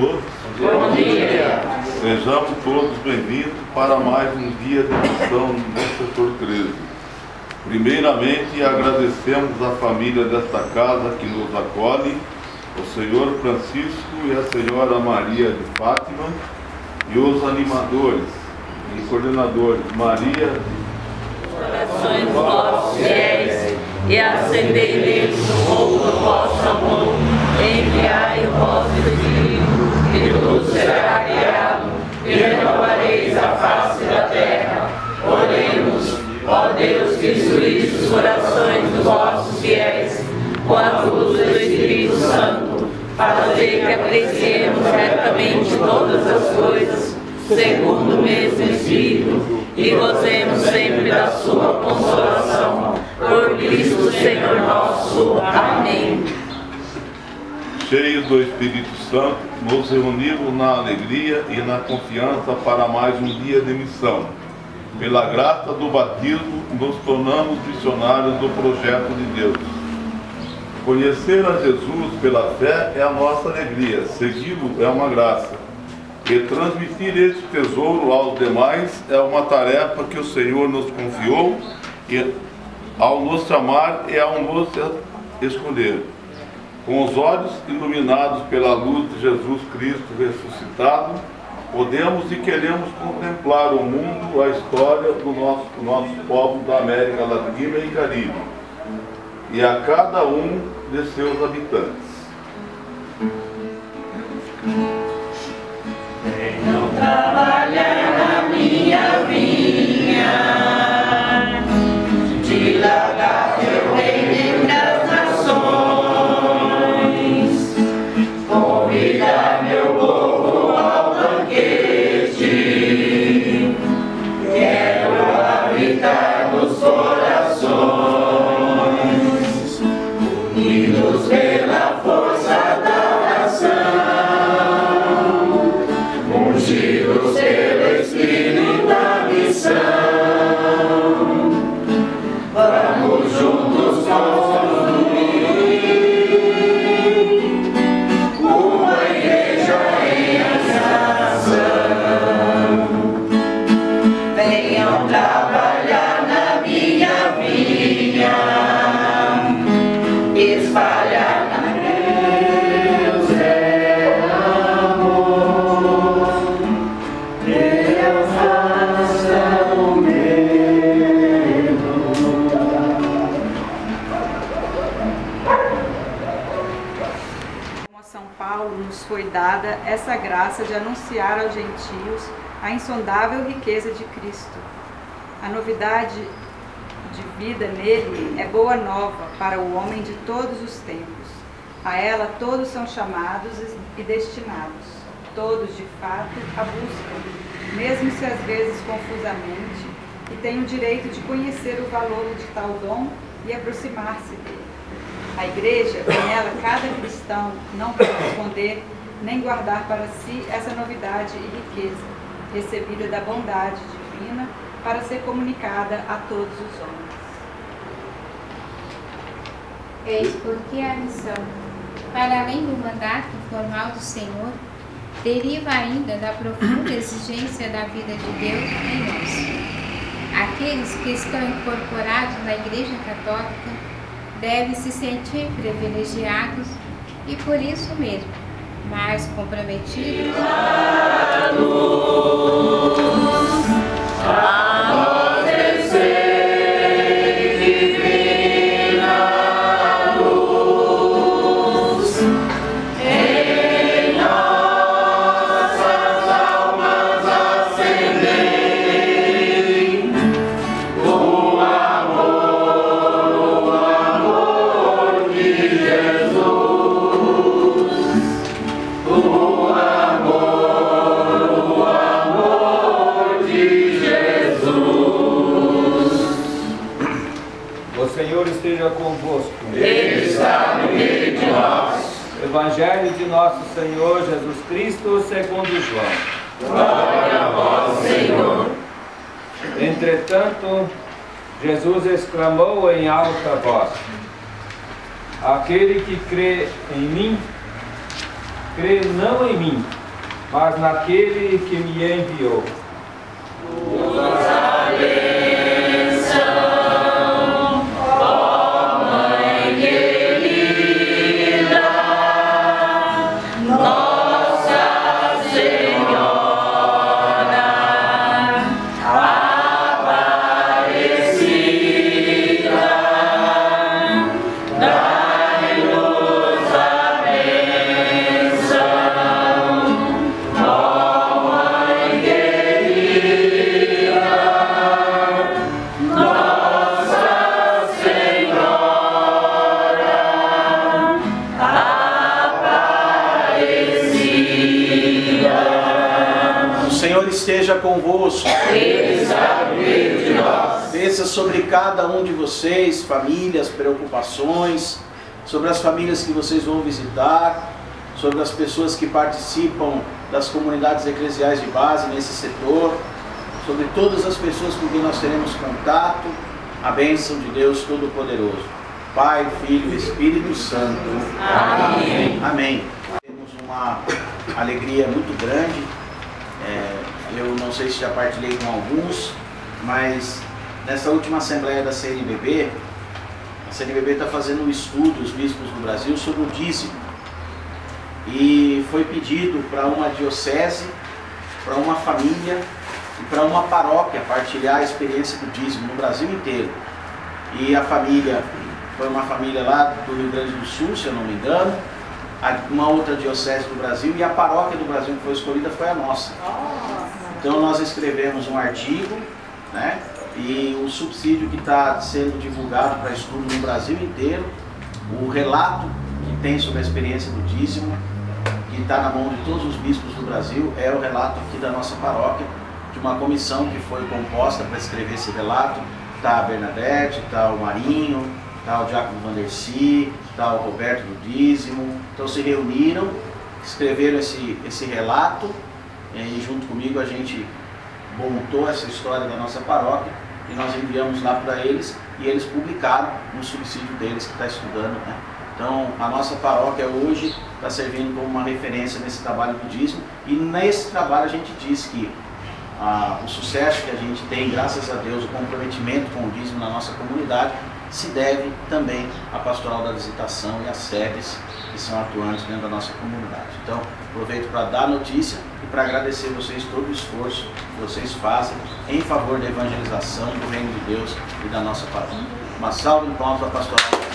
todos. Bom dia. Sejamos todos bem-vindos para mais um dia de missão do setor 13. Primeiramente, agradecemos à família desta casa que nos acolhe, o senhor Francisco e a senhora Maria de Fátima, e os animadores e coordenadores Maria Corações vós, fiéis e acendei dentro do vosso amor que apreciemos retamente todas as coisas, segundo o mesmo Espírito, e gozemos sempre da sua consolação. Por Cristo Senhor nosso. Amém. Cheios do Espírito Santo, nos reunimos na alegria e na confiança para mais um dia de missão. Pela graça do batismo, nos tornamos missionários do projeto de Deus. Conhecer a Jesus pela fé é a nossa alegria, segui-lo é uma graça. E transmitir este tesouro aos demais é uma tarefa que o Senhor nos confiou e, ao nos chamar, é ao nos escolher. Com os olhos iluminados pela luz de Jesus Cristo ressuscitado, podemos e queremos contemplar o mundo, a história do nosso, do nosso povo da América Latina e Caribe, e a cada um de seus habitantes. Foi dada essa graça de anunciar aos gentios a insondável riqueza de Cristo. A novidade de vida nele é boa nova para o homem de todos os tempos. A ela todos são chamados e destinados, todos de fato a buscam, mesmo se às vezes confusamente, e têm o direito de conhecer o valor de tal dom e aproximar-se dele. A igreja, e nela cada cristão, não pode esconder nem guardar para si essa novidade e riqueza, recebida da bondade divina, para ser comunicada a todos os homens. Eis porque a missão, para além do mandato formal do Senhor, deriva ainda da profunda exigência da vida de Deus em nós. Aqueles que estão incorporados na Igreja Católica devem se sentir privilegiados e por isso mesmo mais comprometidos nosso Senhor Jesus Cristo, segundo João. Glória a vós, Senhor. Entretanto, Jesus exclamou em alta voz: Aquele que crê em mim, crê não em mim, mas naquele que me enviou. O convosco. Desça sobre cada um de vocês, famílias, preocupações, sobre as famílias que vocês vão visitar, sobre as pessoas que participam das comunidades eclesiais de base nesse setor, sobre todas as pessoas com quem nós teremos contato, a bênção de Deus Todo-Poderoso. Pai, Filho e Espírito Santo. Amém. Amém. Temos uma alegria muito grande. Eu não sei se já partilhei com alguns, mas nessa última assembleia da CNBB, a CNBB está fazendo um estudo, os bispos do Brasil, sobre o dízimo. E foi pedido para uma diocese, para uma família e para uma paróquia partilhar a experiência do dízimo no Brasil inteiro. E a família foi uma família lá do Rio Grande do Sul, se eu não me engano, uma outra diocese do Brasil e a paróquia do Brasil que foi escolhida foi a nossa. Então nós escrevemos um artigo, né? E o subsídio que está sendo divulgado para estudo no Brasil inteiro, o relato que tem sobre a experiência do dízimo, que está na mão de todos os bispos do Brasil, é o relato aqui da nossa paróquia, de uma comissão que foi composta para escrever esse relato. Está a Bernadette, está o Marinho, está o Diácono Vanderci, está o Roberto do Dízimo. Então se reuniram, escreveram esse, esse relato e junto comigo a gente montou essa história da nossa paróquia e nós enviamos lá para eles e eles publicaram no subsídio deles que está estudando. Né? Então a nossa paróquia hoje está servindo como uma referência nesse trabalho do dízimo e nesse trabalho a gente diz que ah, o sucesso que a gente tem, graças a Deus, o comprometimento com o dízimo na nossa comunidade se deve também à pastoral da visitação e às sedes que são atuantes dentro da nossa comunidade. Então, aproveito para dar notícia e para agradecer vocês todo o esforço que vocês fazem em favor da evangelização do reino de Deus e da nossa paróquia. Uma salva em palmas para a pastoral.